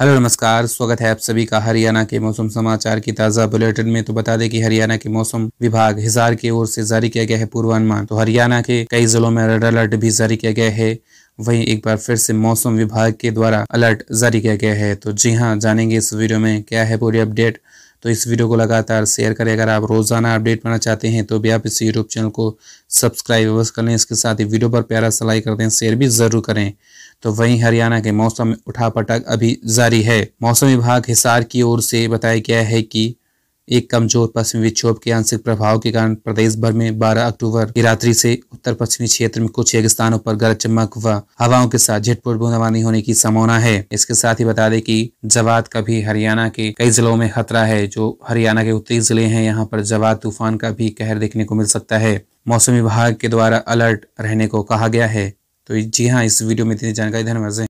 Hello, नमस्कार। स्वागत है आप सभी का हरियाणा के मौसम समाचार की ताज़ा बुलेटिन में। तो बता दें कि हरियाणा के मौसम विभाग हिसार की ओर से जारी किया गया है पूर्वानुमान। तो हरियाणा के कई जिलों में रेड अलर्ट भी जारी किया गया है। वहीं एक बार फिर से मौसम विभाग के द्वारा अलर्ट जारी किया गया है। तो जी हाँ जानेंगे इस वीडियो में क्या है पूरी अपडेट। तो इस वीडियो को लगातार शेयर करें। अगर आप रोज़ाना अपडेट पाना चाहते हैं तो भी आप इस यूट्यूब चैनल को सब्सक्राइब अवश्य कर लें। इसके साथ ही वीडियो पर प्यारा सलाई कर दें, शेयर भी ज़रूर करें। तो वहीं हरियाणा के मौसम में उठापटक अभी जारी है। मौसम विभाग हिसार की ओर से बताया गया है कि एक कमज़ोर पश्चिमी विक्षोभ के आंशिक प्रभाव के कारण प्रदेश भर में 12 अक्टूबर की रात्रि से उत्तर पश्चिमी क्षेत्र में कुछ एक स्थानों पर गरज चमक व हवाओं के साथ झटपुट बूंदाबांदी होने की संभावना है। इसके साथ ही बता दें कि जवाद का भी हरियाणा के कई जिलों में खतरा है, जो हरियाणा के उत्तरी ज़िले हैं। यहाँ पर जवाद तूफ़ान का भी कहर देखने को मिल सकता है। मौसम विभाग के द्वारा अलर्ट रहने को कहा गया है। तो जी हाँ इस वीडियो में इतनी जानकारी, धन्यवाद।